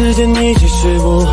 时间，你其实不。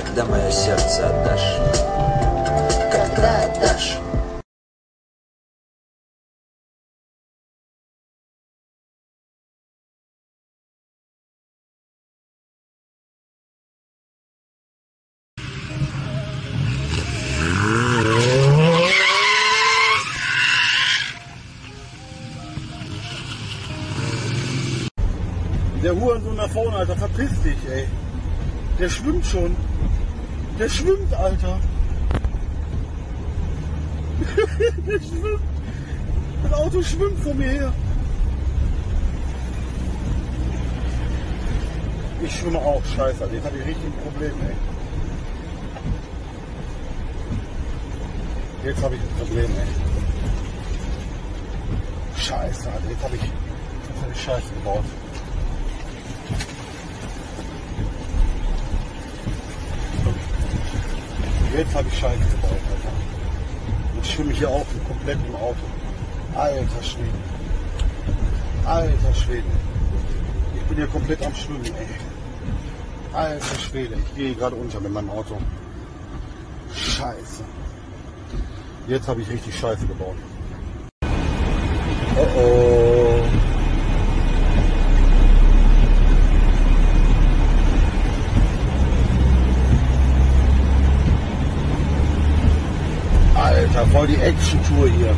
Когда мое сердце отдашь Когда отдашь Der Hurensohn da vorne, Alter, verpiss dich, ey. Der schwimmt schon. Der schwimmt, Alter. Der schwimmt. Das Auto schwimmt vor mir her. Ich schwimme auch, scheiße. Jetzt habe ich richtig ein Problem, ey. Jetzt habe ich ein Problem, ey. Scheiße, Alter. Jetzt habe ich, hab ich Scheiße gebaut. Jetzt habe ich Scheiße gebaut, Alter. Jetzt schwimme ich hier auch komplett im Auto. Alter Schwede. Alter Schwede. Ich bin hier komplett am Schwimmen, ey. Alter Schwede. Ich gehe gerade unter mit meinem Auto. Scheiße. Jetzt habe ich richtig Scheiße gebaut. Oh oh. Alter, voll die Action-Tour hier.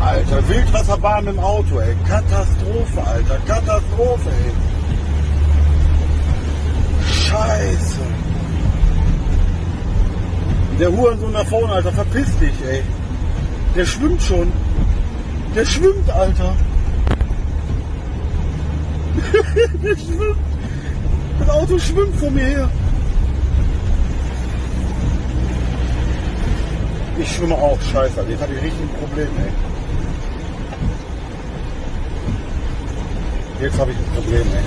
Alter, Wildwasserbahn im Auto, ey. Katastrophe, Alter. Katastrophe, ey. Scheiße. Der Hurensohn da vorne, Alter, verpiss dich, ey. Der schwimmt schon. Der schwimmt, Alter. Das Auto schwimmt vor mir her. Ich schwimme auch, scheiße. Jetzt habe ich richtig ein Problem, ey. Jetzt habe ich ein Problem, ey.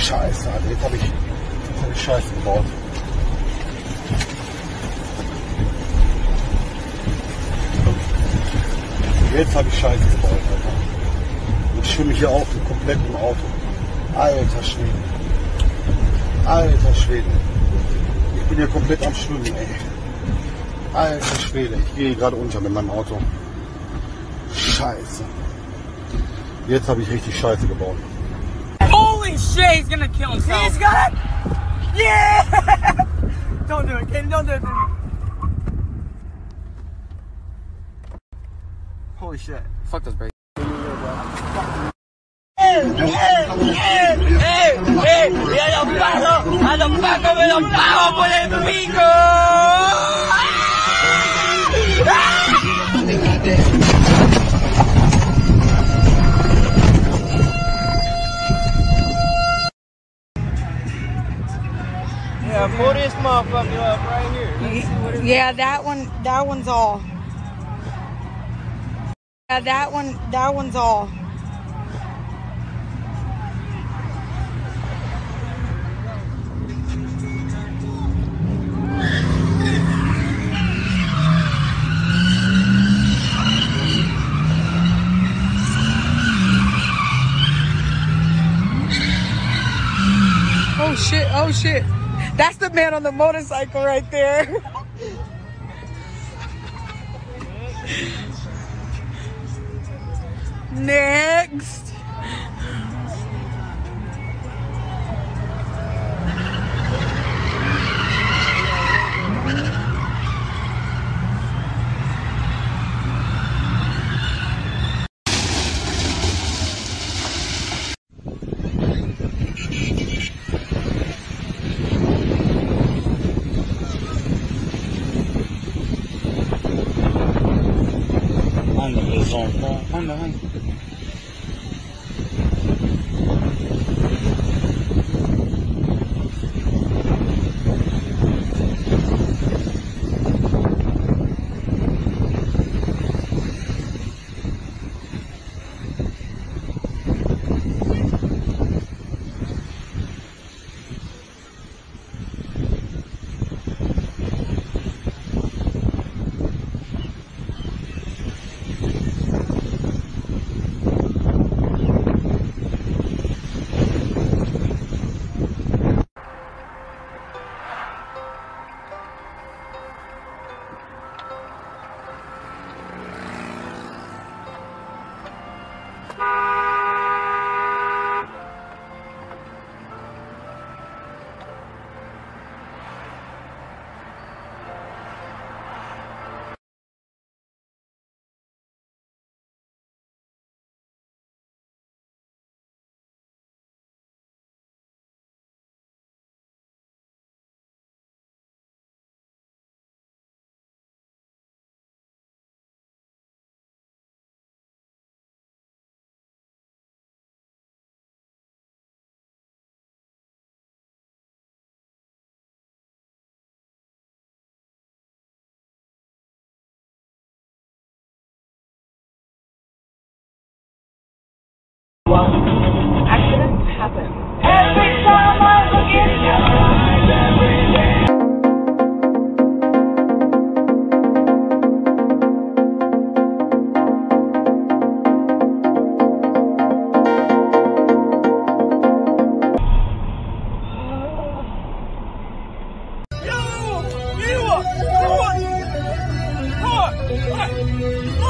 Scheiße. Jetzt habe ich, hab ich Scheiße gebaut. Jetzt habe ich Scheiße gebaut, Alter. Jetzt schwimme ich hier auch komplett im Auto. Alter Schwede. Alter Schwede. Ich bin hier komplett am Schwimmen, ey. Alter Schwede. Ich gehe gerade unter mit meinem Auto. Scheiße. Jetzt habe ich richtig Scheiße gebaut. Holy shit, he's gonna kill himself. He's gonna. Yeah! don't do it, Kenny. Don't do it. baby. Holy shit. Fuck those brakes. ¡Eh! ¡Y a los! ¡A los me los pago por el pico! Yeah, pull this motherfucker up right here. Yeah, that one. That one's all. Yeah, that one. That one's all. Oh shit, oh shit. That's the man on the motorcycle right there. Next. Accidents happen. Every time I look in your eyes, every day. Oh,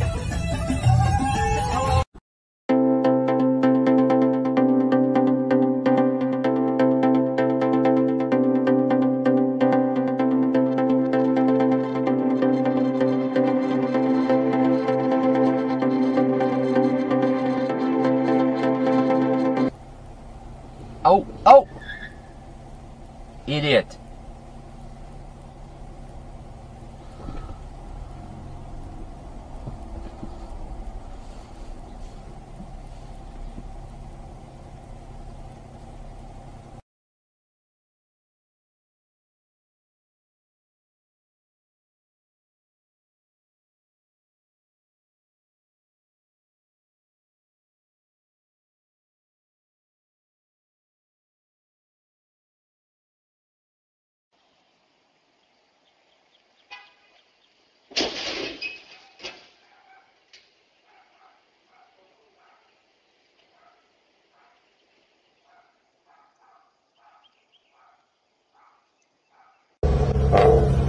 Oh.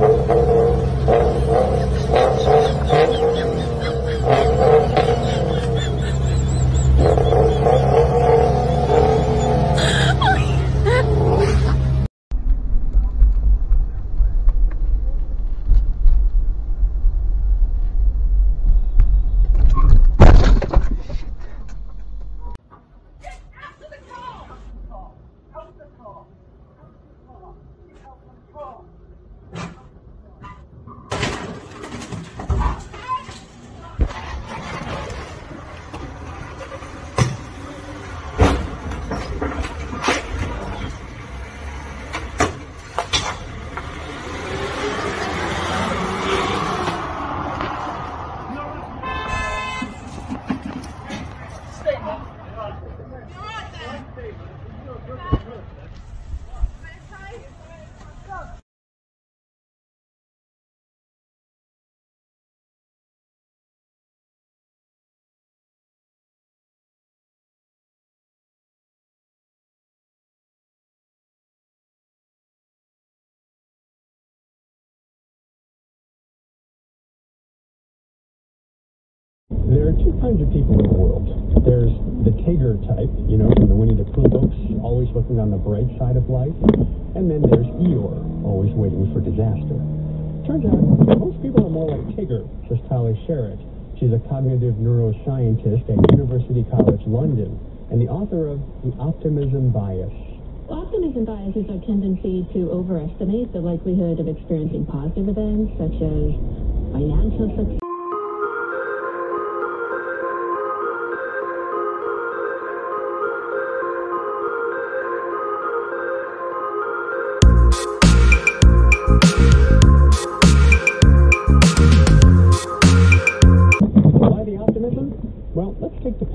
There are two kinds of people in the world. There's the Tigger type, you know, from the Winnie the Pooh books, always looking on the bright side of life. And then there's Eeyore, always waiting for disaster. Turns out, most people are more like Tigger, says Tali Sherritt. She's a cognitive neuroscientist at University College London and the author of The Optimism Bias. Optimism bias is our tendency to overestimate the likelihood of experiencing positive events such as financial success.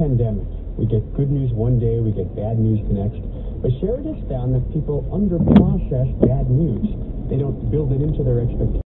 Pandemic. We get good news one day, we get bad news the next. But Sherrod has found that people underprocess bad news. They don't build it into their expectations.